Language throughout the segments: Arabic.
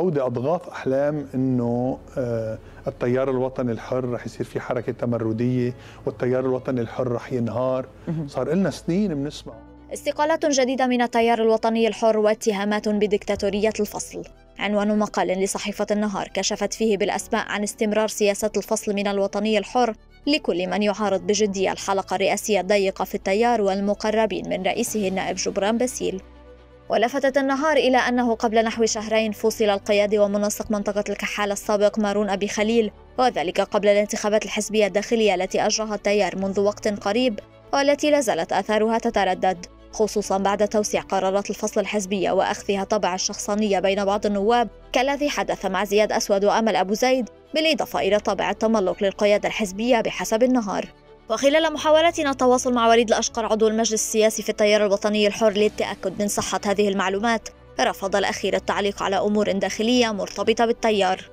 هودي أضغاث أحلام إنه آه، التيار الوطني الحر رح يصير في حركة تمردية والتيار الوطني الحر رح ينهار. صار لنا سنين بنسمع استقالات جديدة من التيار الوطني الحر واتهامات بدكتاتورية الفصل. عنوان مقال لصحيفة النهار كشفت فيه بالأسماء عن استمرار سياسة الفصل من الوطني الحر لكل من يعارض بجدية الحلقة الرئاسية الضيقة في التيار والمقربين من رئيسه النائب جبران باسيل. ولفتت النهار إلى أنه قبل نحو شهرين فصل القيادي ومنسق منطقة الكحالة السابق مارون أبي خليل وذلك قبل الانتخابات الحزبية الداخلية التي أجراها التيار منذ وقت قريب والتي لا زالت آثارها تتردد خصوصا بعد توسيع قرارات الفصل الحزبية وأخذها طبع الشخصانية بين بعض النواب كالذي حدث مع زياد أسود وأمل أبو زيد بالإضافة إلى طابع التملق للقيادة الحزبية بحسب النهار. وخلال محاولتنا التواصل مع وليد الأشقر عضو المجلس السياسي في التيار الوطني الحر للتأكد من صحة هذه المعلومات رفض الأخير التعليق على أمور داخلية مرتبطة بالتيار.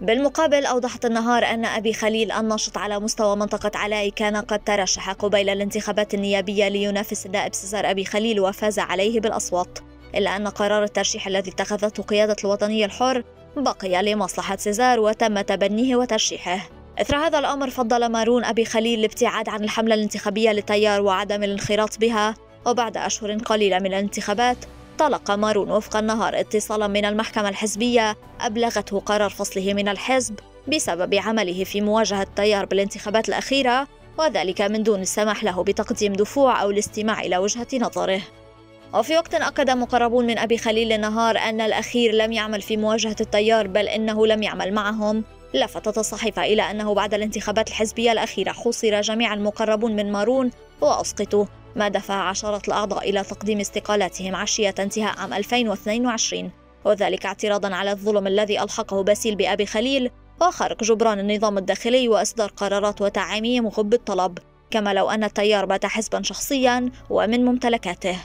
بالمقابل أوضحت النهار أن أبي خليل الناشط على مستوى منطقة علاء كان قد ترشح قبيل الانتخابات النيابية لينافس النائب سيزار أبي خليل وفاز عليه بالأصوات إلا أن قرار الترشيح الذي اتخذته قيادة الوطنية الحر بقي لمصلحة سيزار وتم تبنيه وترشيحه. إثر هذا الأمر فضل مارون أبي خليل الابتعاد عن الحملة الانتخابية للتيار وعدم الانخراط بها وبعد أشهر قليلة من الانتخابات تلقى مارون وفق النهار اتصالا من المحكمة الحزبية أبلغته قرار فصله من الحزب بسبب عمله في مواجهة التيار بالانتخابات الأخيرة وذلك من دون السماح له بتقديم دفوع أو الاستماع إلى وجهة نظره. وفي وقت أكد مقربون من أبي خليل النهار أن الأخير لم يعمل في مواجهة التيار بل إنه لم يعمل معهم. لفتت الصحيفة إلى أنه بعد الانتخابات الحزبية الأخيرة حوصر جميع المقربون من مارون وأسقطوا ما دفع عشرات الأعضاء إلى تقديم استقالاتهم عشية انتهاء عام 2022 وذلك اعتراضا على الظلم الذي ألحقه باسيل بأبي خليل وخرق جبران النظام الداخلي وإصدار قرارات وتعاميم غب الطلب. كما لو أن التيار بات حزبا شخصيا ومن ممتلكاته.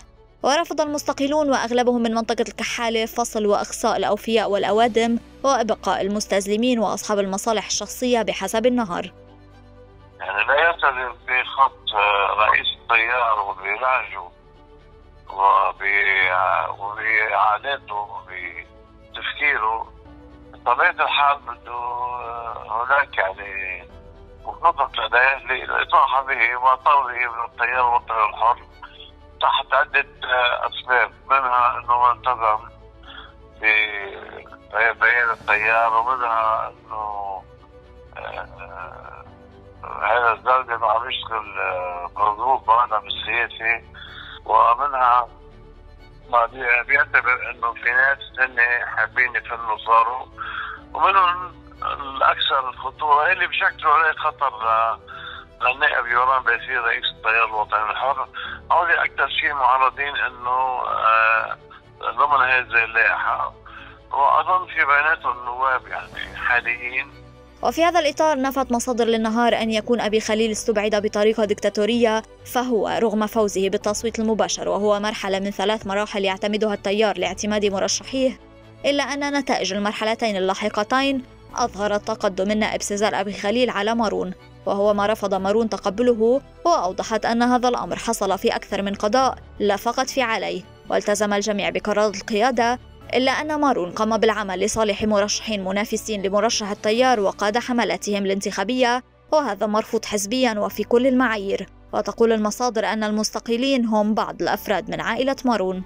ورفض المستقلون وأغلبهم من منطقة الكحالة فصل وإقصاء الأوفياء والأوادم وإبقاء المستزلمين وأصحاب المصالح الشخصية بحسب النهار يعني لا يلتزم بخط رئيس التيار وبعلاجه وبإعادته وبتفكيره. بطبيعة الحال بده هناك يعني خطط لديه للإطاحة به وطرده من التيار الوطني الحر. تحت عدة أسباب. منها أنه انتظم ببيان التيار ومنها أنه آه، هذا الزوجة عم يشتغل مضروب معنا بالسياسة. ومنها ما بيعتبر إنه في ناس هن حابين يفنوا صاروا. ومنهم الأكثر خطوره اللي بشكلوا عليه خطر للنائب يوران بيصير رئيس التيار الوطني الحر. هول أكثر شيء معرضين إنه آه، ضمن هذه اللائحه وأظن في بيناتهم النواب يعني حاليين. وفي هذا الإطار نفت مصادر للنهار أن يكون أبي خليل استبعد بطريقة دكتاتورية فهو رغم فوزه بالتصويت المباشر وهو مرحلة من ثلاث مراحل يعتمدها التيار لاعتماد مرشحيه إلا أن نتائج المرحلتين اللاحقتين أظهرت تقدم النائب سيزار أبي خليل على مارون. وهو ما رفض مارون تقبله وأوضحت أن هذا الأمر حصل في أكثر من قضاء لا فقط في علي والتزم الجميع بقرار القيادة إلا أن مارون قام بالعمل لصالح مرشحين منافسين لمرشح التيار وقاد حملاتهم الانتخابية وهذا مرفوض حزبيا وفي كل المعايير. وتقول المصادر أن المستقيلين هم بعض الأفراد من عائلة مارون.